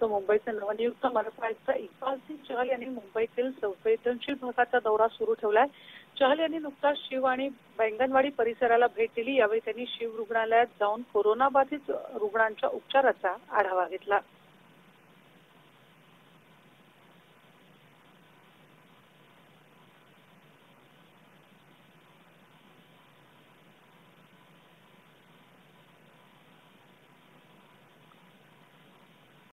होतं मुंबईचे नवनियुक्त मनपा आयुक्त इक्बाल सिंग चहल यांनी मुंबईतील संवेदनशील भागाचा दौरा सुरू ठेवलाय. चहल यांनी नुकताच शिव आणि बैंगनवाडी परिसराला भेट दिली. यावेळी त्यांनी शिव रुग्णालयात जाऊन कोरोनाबाधित रुग्णांच्या उपचाराचा आढावा घेतला.